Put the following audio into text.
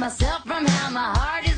myself from how my heart